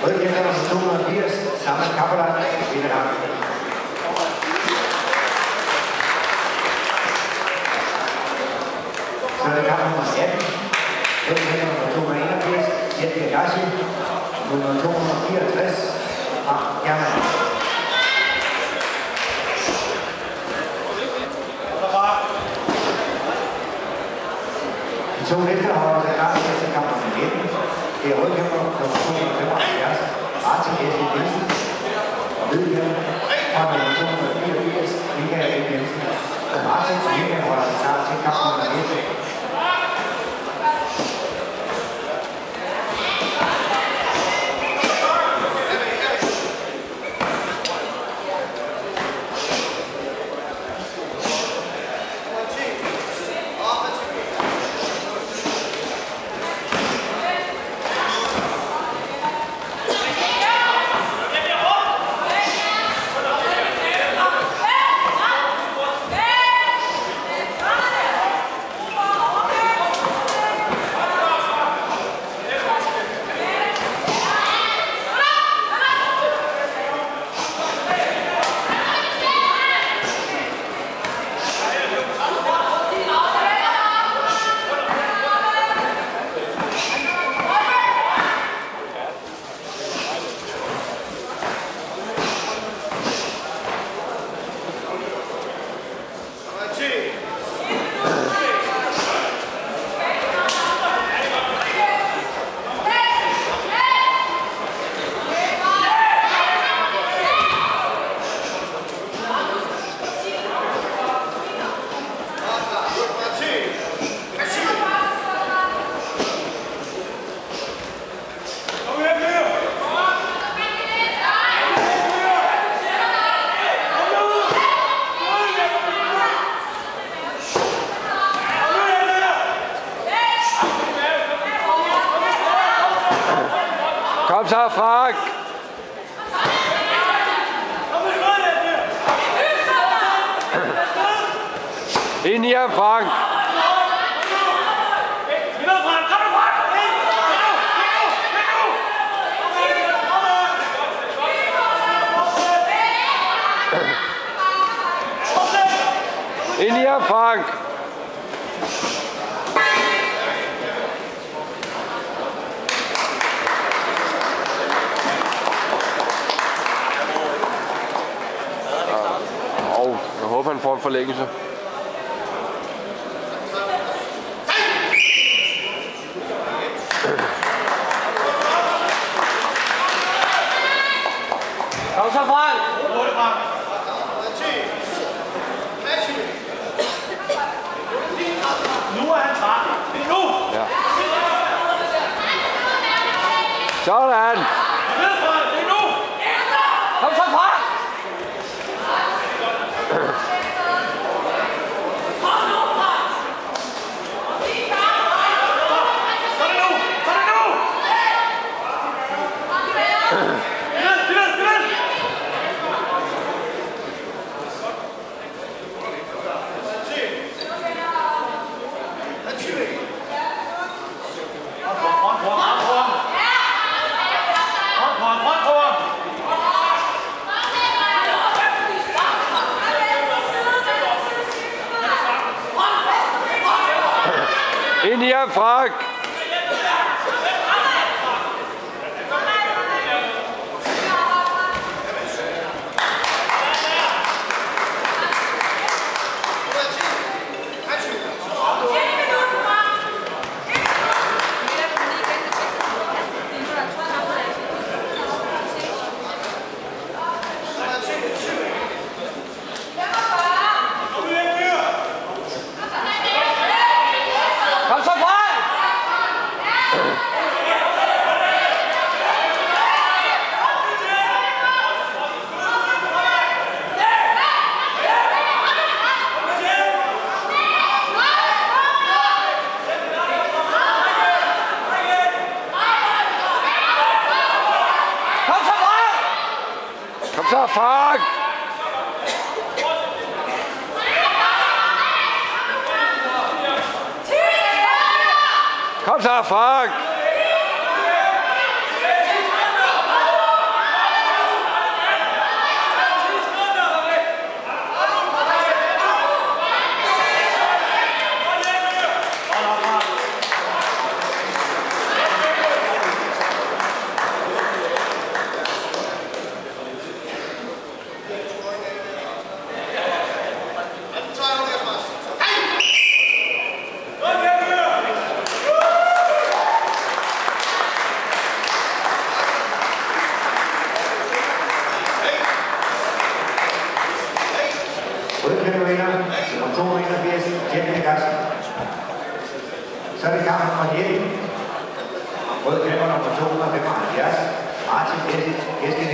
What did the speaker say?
Heute wird das Nummer 4 Samen Kappeler in haben. Samen Kappeler Nummer 7. Heute wird Nummer 41 Jette Gassi und Nummer Macht gaar. Zo ligt er al, ze met Det er rødkæmper nummer 275, Martin S. Nielsen. Og hvidkæmper fra nummer 284, Michael M. Jensen. Martin og Michael holder sig klar til kamp nummer 1. Kommissar Frank! In hier, Frank! In hier, Frank! Han får en forlængelse. Kom så, Frank! Nu er han træt. Det er nu! Ja. Sådan! In Finja fragt. fuck? Komm schon, fuck! Kommer hjem. Rød kæmper nummer 270. Martin Eske